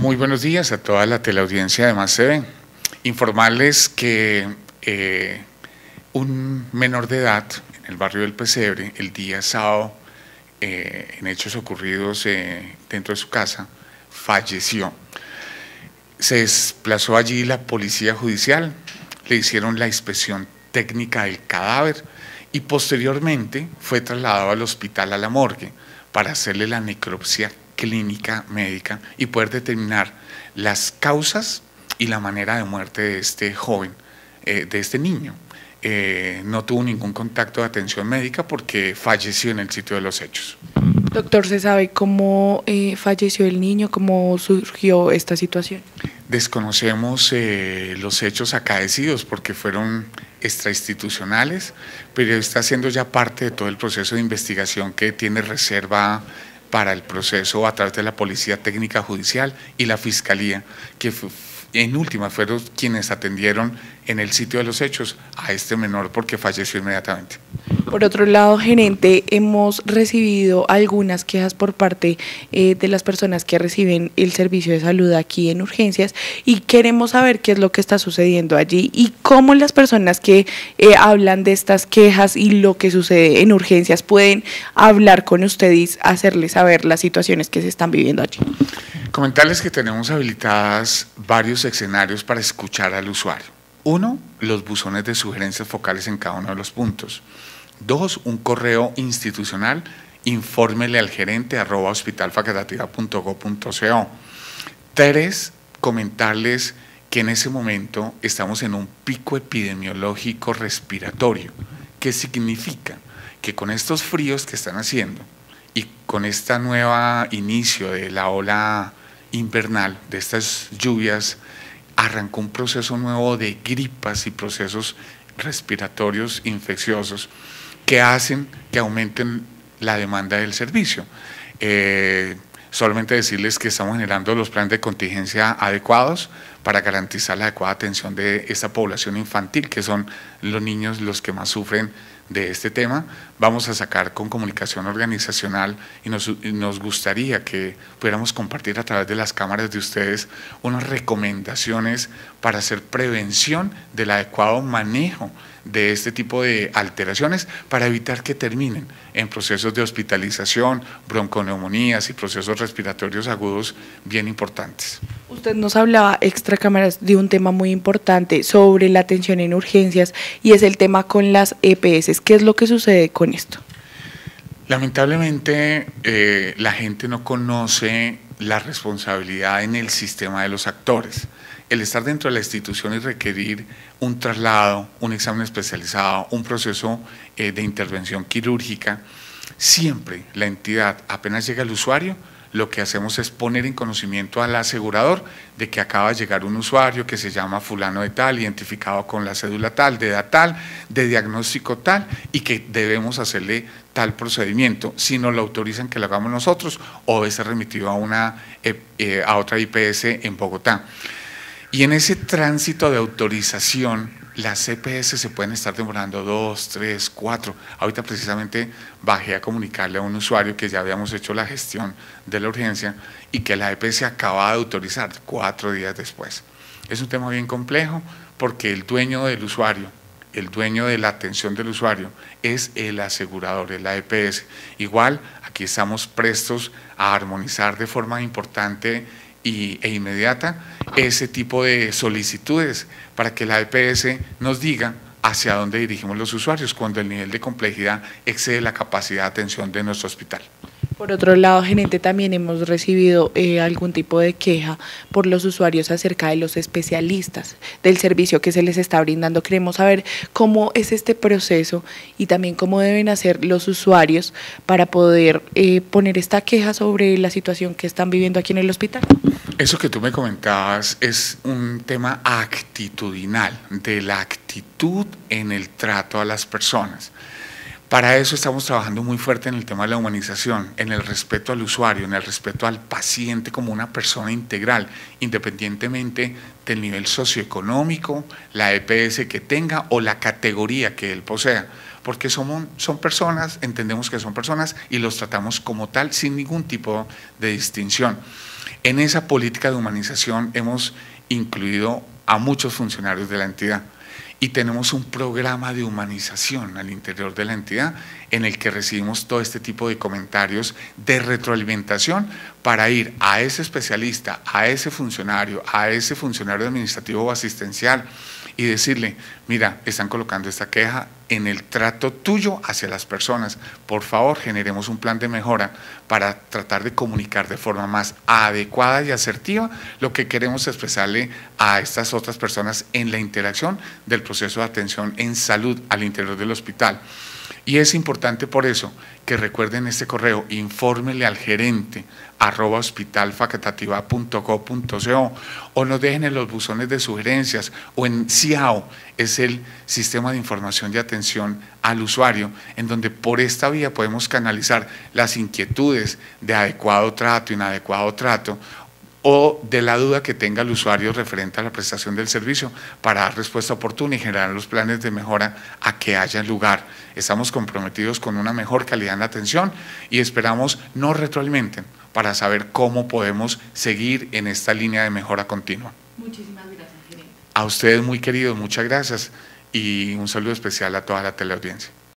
Muy buenos días a toda la teleaudiencia de TV. Informarles que eh, un menor de edad en el barrio del Pesebre, el día sábado, eh, en hechos ocurridos eh, dentro de su casa, falleció. Se desplazó allí la policía judicial, le hicieron la inspección técnica del cadáver y posteriormente fue trasladado al hospital a la morgue para hacerle la necropsia clínica médica y poder determinar las causas y la manera de muerte de este joven, eh, de este niño. Eh, no tuvo ningún contacto de atención médica porque falleció en el sitio de los hechos. Doctor, ¿se sabe cómo eh, falleció el niño, cómo surgió esta situación? Desconocemos los hechos acaecidos porque fueron extrainstitucionales, pero está siendo ya parte de todo el proceso de investigación que tiene reserva para el proceso a través de la Policía Técnica Judicial y la Fiscalía, que en última fueron quienes atendieron en el sitio de los hechos a este menor porque falleció inmediatamente. Por otro lado, gerente, hemos recibido algunas quejas por parte eh, de las personas que reciben el servicio de salud aquí en urgencias y queremos saber qué es lo que está sucediendo allí y cómo las personas que eh, hablan de estas quejas y lo que sucede en urgencias pueden hablar con ustedes, hacerles saber las situaciones que se están viviendo allí. Comentarles que tenemos habilitadas varios escenarios para escuchar al usuario. Uno, los buzones de sugerencias focales en cada uno de los puntos. Dos, un correo institucional, infórmele al gerente arroba hospitalfacatativa.go.co. Tres, comentarles que en ese momento estamos en un pico epidemiológico respiratorio. ¿Qué significa? Que con estos fríos que están haciendo y con esta nueva inicio de la ola invernal, de estas lluvias, arrancó un proceso nuevo de gripas y procesos respiratorios infecciosos que hacen que aumenten la demanda del servicio. Eh, solamente decirles que estamos generando los planes de contingencia adecuados para garantizar la adecuada atención de esta población infantil, que son los niños los que más sufren de este tema. Vamos a sacar con comunicación organizacional y nos, nos, gustaría que pudiéramos compartir a través de las cámaras de ustedes unas recomendaciones para hacer prevención del adecuado manejo de este tipo de alteraciones para evitar que terminen en procesos de hospitalización, bronconeumonías y procesos respiratorios agudos bien importantes. Usted nos hablaba extra cámaras de un tema muy importante sobre la atención en urgencias y es el tema con las EPS. ¿Qué es lo que sucede con esto? Lamentablemente eh, la gente no conoce la responsabilidad en el sistema de los actores el estar dentro de la institución y requerir un traslado, un examen especializado, un proceso eh, de intervención quirúrgica, siempre la entidad, apenas llega el usuario, lo que hacemos es poner en conocimiento al asegurador de que acaba de llegar un usuario que se llama fulano de tal, identificado con la cédula tal, de edad tal, de diagnóstico tal, y que debemos hacerle tal procedimiento. Si no lo autorizan que lo hagamos nosotros o es remitido a, una, eh, eh, a otra IPS en Bogotá. Y en ese tránsito de autorización, las CPS se pueden estar demorando dos, tres, cuatro. Ahorita precisamente bajé a comunicarle a un usuario que ya habíamos hecho la gestión de la urgencia y que la EPS acaba de autorizar cuatro días después. Es un tema bien complejo porque el dueño del usuario, el dueño de la atención del usuario es el asegurador, es la EPS. Igual, aquí estamos prestos a armonizar de forma importante y, e inmediata ese tipo de solicitudes para que la EPS nos diga hacia dónde dirigimos los usuarios cuando el nivel de complejidad excede la capacidad de atención de nuestro hospital. Por otro lado, gerente, también hemos recibido eh, algún tipo de queja por los usuarios acerca de los especialistas del servicio que se les está brindando. Queremos saber cómo es este proceso y también cómo deben hacer los usuarios para poder eh, poner esta queja sobre la situación que están viviendo aquí en el hospital. Eso que tú me comentabas es un tema actitudinal, de la actitud en el trato a las personas. Para eso estamos trabajando muy fuerte en el tema de la humanización, en el respeto al usuario, en el respeto al paciente como una persona integral, independientemente del nivel socioeconómico, la EPS que tenga o la categoría que él posea, porque somos, son personas, entendemos que son personas y los tratamos como tal sin ningún tipo de distinción. En esa política de humanización hemos incluido a muchos funcionarios de la entidad y tenemos un programa de humanización al interior de la entidad en el que recibimos todo este tipo de comentarios de retroalimentación para ir a ese especialista, a ese funcionario, a ese funcionario administrativo o asistencial y decirle, mira, están colocando esta queja en el trato tuyo hacia las personas. Por favor, generemos un plan de mejora para tratar de comunicar de forma más adecuada y asertiva lo que queremos expresarle a estas otras personas en la interacción del proceso de atención en salud al interior del hospital. Y es importante por eso que recuerden este correo, infórmele al gerente arroba o nos dejen en los buzones de sugerencias o en CIAO, es el sistema de información de atención al usuario, en donde por esta vía podemos canalizar las inquietudes de adecuado trato, inadecuado trato o de la duda que tenga el usuario referente a la prestación del servicio para dar respuesta oportuna y generar los planes de mejora a que haya lugar. Estamos comprometidos con una mejor calidad en la atención y esperamos no retroalimenten para saber cómo podemos seguir en esta línea de mejora continua. Muchísimas gracias, gerente. A ustedes muy queridos, muchas gracias y un saludo especial a toda la teleaudiencia.